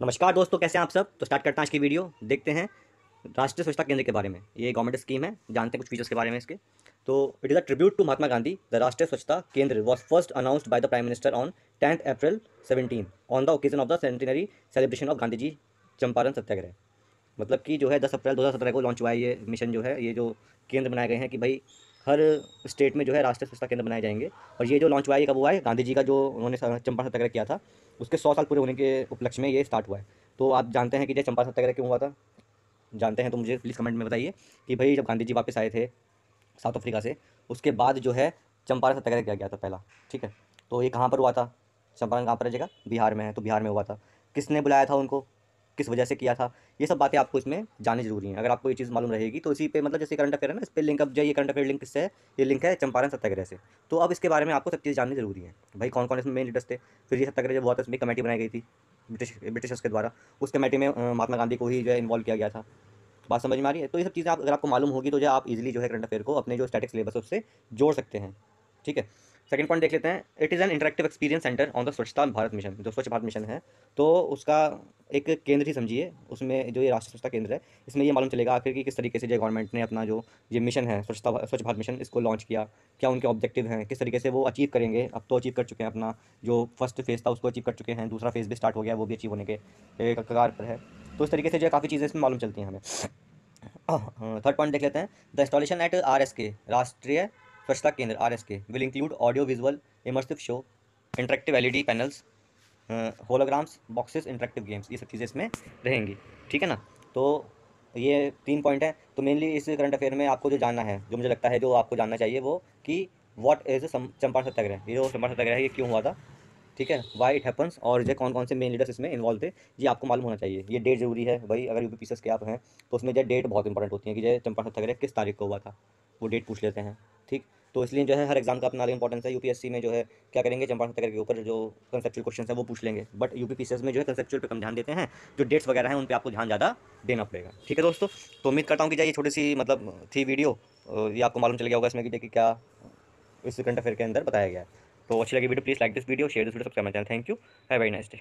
नमस्कार दोस्तों, कैसे हैं आप सब? तो स्टार्ट करते हैं आज की वीडियो देखते हैं राष्ट्रीय स्वच्छता केंद्र के बारे में। ये गवर्नमेंट स्कीम है, जानते हैं कुछ फीचर्स के बारे में इसके। तो it is a tribute to Mahatma Gandhi the Rashtriya Swachhta Kendra was first announced by the prime minister on tenth April seventeen on the occasion of the centenary celebration of Gandhi ji Champaran Satyagraha मतलब कि जो है दस अप्रैल दो हज़ार सत्रह को launch हुआ है ये मिशन जो है, ये जो केंद्र बनाए गए हैं कि भाई हर स्टेट में जो है राष्ट्रीय स्वच्छता केंद्र बनाए जाएँगे। और ये जो लॉन्च हुआ है, ये कब हुआ है? गांधी जी का जो उन्होंने चंपारण सत्याग्रह किया था, उसके सौ साल पूरे होने के उपलक्ष्य में ये स्टार्ट हुआ है। तो आप जानते हैं कि जब चंपारण सत्याग्रह क्यों हुआ था? जानते हैं तो मुझे प्लीज़ कमेंट में बताइए कि भाई जब गांधी जी वापस आए थे साउथ अफ्रीका से, उसके बाद जो है चंपारण सत्याग्रह किया गया था पहला, ठीक है? तो ये कहाँ पर हुआ था? चंपारण कहाँ पर जगह बिहार में है तो बिहार में हुआ था। किसने बुलाया था उनको? किस वजह से किया था, ये सब बातें आपको इसमें जाननी ज़रूरी हैं। अगर आपको ये चीज़ मालूम रहेगी तो इसी पे मतलब जैसे करंट अफेयर है ना, इस पर लिंक अब जाइए करंट अफेयर लिंक किससे ये लिंक है चंपारण सत्याग्रह से। तो अब इसके बारे में आपको सब चीज़ जाननी ज़रूरी है। भाई कौन कौन इसमें मेन लीडर्स थे? फिर ये सत्याग्रह जब हुआ था इसमें कमेटी बनाई गई थी, ब्रिटिश, ब्रिटिशर्स के द्वारा। उस कमेटी में महात्मा गांधी को ही जो है इन्वॉल्व किया गया था। बात समझ में आ रही है? तो ये सब चीज़ें आप, अगर आपको मालूम होगी तो जो आप इजीली जो है करंट अफेयर को अपने जो स्टैटिक सिलेबस उससे जोड़ सकते हैं। ठीक है? सेकंड पॉइंट देख लेते हैं। It is an interactive experience centre on the Swachhta Bharat mission जो स्वच्छ भारत मिशन है। तो उसका एक केंद्र ही समझिए, उसमें जो ये राष्ट्रीय स्वच्छता केंद्र है, इसमें ये मालूम चलेगा आखिर कि किस तरीके से जो गवर्नमेंट ने अपना जो ये मिशन है, स्वच्छता स्वच्छ भारत मिशन इसको लॉन्च किया, क्या उनके ऑब्जेक्टिव हैं, किस तरीके से वो अचीव करेंगे, अब तो अचीव कर चुके हैं अपना जो फ़र्स्ट फ़ेज़ था, उसको अचीव कर चुके हैं, दूसरा फ़ेज़ भी स्टार्ट हो गया, वो भी अचीव होने के कगार पर है। तो इस तरीके से जो है काफ़ी चीज़ें इसमें मालूम चलती हैं हमें। थर्ड पॉइंट देख लेते हैं। The installation at R S K Rashtriya Swachhta Kendra R S K will include audio visual immersive show interactive LED panels holograms boxes interactive games ये सब चीज़ें इसमें रहेंगी। ठीक है ना? तो ये तीन पॉइंट है। तो मेनली इस करंट अफेयर में आपको जो जानना है, जो मुझे लगता है, जो आपको जानना चाहिए, वो कि व्हाट इज़ चंपारण सत्याग्रह? ये जो चंपारण सत्याग्रह ये क्यों हुआ था? ठीक है? वाई इट हैपन्स और जो कौन कौन से मेन लीडर्स इसमें इन्वॉल्व थे, ये आपको मालूम होना चाहिए। ये डेट ज़रूरी है भाई, अगर यू पी के आप हैं तो उसमें जो डेट बहुत इंपॉर्टेंट होती है कि जो चंपारण सत्याग्रह किस तारीख को हुआ था। वो डेट पूछ लेते हैं। ठीक? तो इसलिए जो है, हर एग्ज़ाम का अपना अलग इंपॉर्टेंस है। यूपीएससी में जो है, क्या करेंगे, चंपारण सत्याग्रह के ऊपर जो कंसेप्चुअल क्वेश्चन है, वो पूछ लेंगे। बट यूपी पीसीएस में जो है कंसेप्चुअल पे कम ध्यान देते हैं। जो डेट्स वगैरह हैं, उन पर आपको ध्यान ज़्यादा देना पड़ेगा। ठीक है दोस्तों? तो उम्मीद करता हूँ कि जाइए छोटी सी मतलब थी वीडियो ये आपको मालूम चल गया होगा इसमें कि क्या इस करंट अफेयर के अंदर बताया गया है। तो अच्छी लगी video please like this video share this video subscribe channel thank you have very nice day